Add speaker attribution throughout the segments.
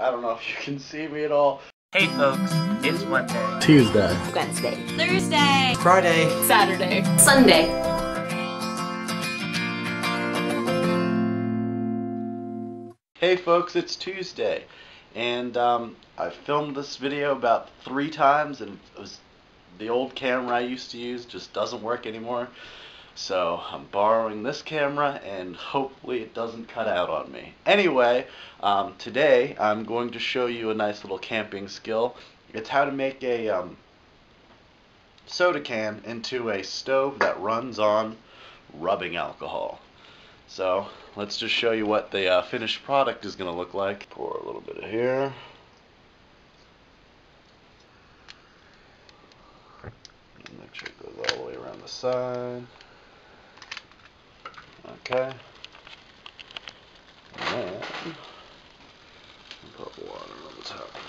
Speaker 1: I don't know if you can see me at all.
Speaker 2: Hey folks, it's Monday.
Speaker 3: Tuesday.
Speaker 4: Wednesday,
Speaker 5: Thursday,
Speaker 2: Friday.
Speaker 5: Saturday,
Speaker 4: Sunday.
Speaker 1: Hey folks, it's Tuesday, and um, I filmed this video about three times, and it was the old camera I used to use just doesn't work anymore. So I'm borrowing this camera, and hopefully it doesn't cut out on me. Anyway, um, today I'm going to show you a nice little camping skill. It's how to make a um, soda can into a stove that runs on rubbing alcohol. So let's just show you what the uh, finished product is going to look like. Pour a little bit of here. Make sure it goes all the way around the side. Okay. And put water on the top of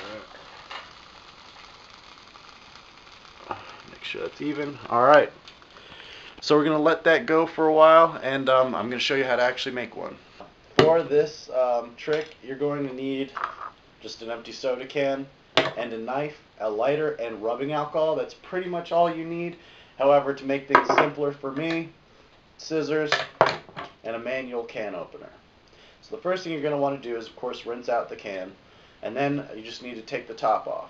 Speaker 1: that. Make sure it's even. Alright. So we're going to let that go for a while, and um, I'm going to show you how to actually make one. For this um, trick, you're going to need just an empty soda can and a knife, a lighter, and rubbing alcohol. That's pretty much all you need. However, to make things simpler for me, scissors and a manual can opener. So the first thing you're going to want to do is, of course, rinse out the can, and then you just need to take the top off.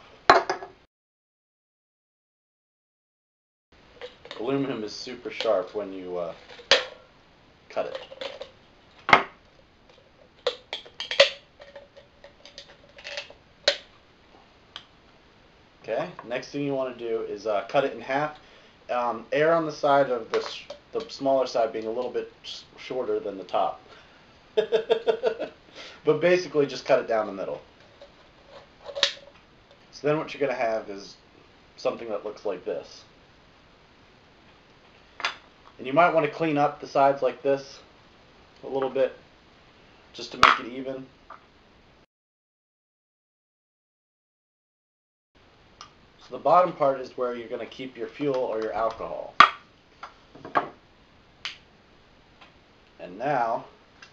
Speaker 1: Aluminum is super sharp when you uh, cut it. Okay, next thing you want to do is uh, cut it in half. Um, err on the side of the, the smaller side being a little bit sh- shorter than the top. but basically just cut it down the middle. So then what you're going to have is something that looks like this. And you might want to clean up the sides like this a little bit just to make it even. So the bottom part is where you're going to keep your fuel or your alcohol. And now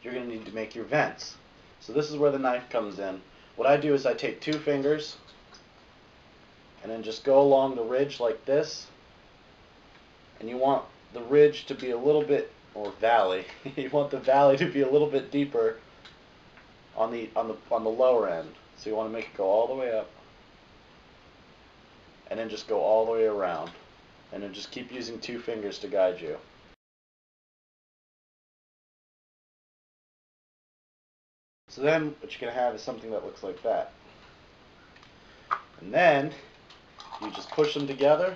Speaker 1: you're going to need to make your vents. So this is where the knife comes in. What I do is I take two fingers and then just go along the ridge like this. And you want the ridge to be a little bit or valley. you want the valley to be a little bit deeper on the on the on the lower end. So you want to make it go all the way up and then just go all the way around. And then just keep using two fingers to guide you. So then what you're going to have is something that looks like that. And then you just push them together.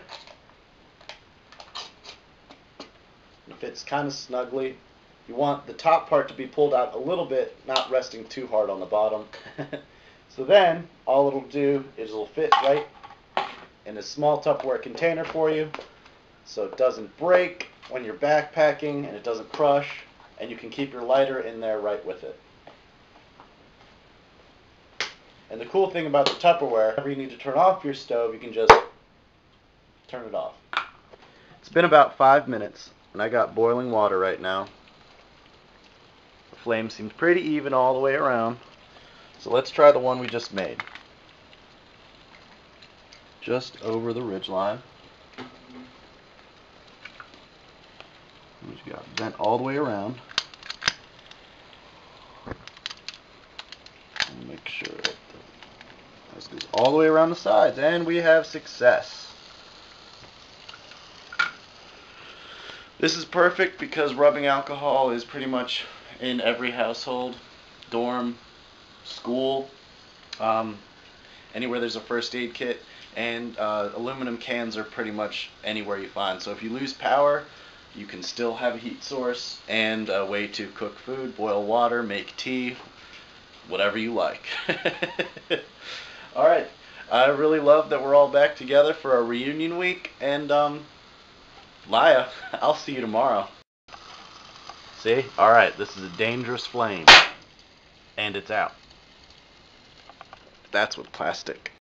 Speaker 1: It fits kind of snugly. You want the top part to be pulled out a little bit, not resting too hard on the bottom. so then all it'll do is it'll fit right in a small Tupperware container for you so it doesn't break when you're backpacking and it doesn't crush and you can keep your lighter in there right with it. And the cool thing about the Tupperware, whenever you need to turn off your stove, you can just turn it off. It's been about five minutes and I got boiling water right now. The flame seems pretty even all the way around. So let's try the one we just made just over the ridge line. We've got bent all the way around. And make sure that this goes all the way around the sides, and we have success. This is perfect because rubbing alcohol is pretty much in every household, dorm, school, um, anywhere there's a first aid kit and uh, aluminum cans are pretty much anywhere you find. So if you lose power, you can still have a heat source and a way to cook food, boil water, make tea, whatever you like. all right, I really love that we're all back together for our reunion week, and um, Laya, I'll see you tomorrow. See? All right, this is a dangerous flame, and it's out. That's with plastic.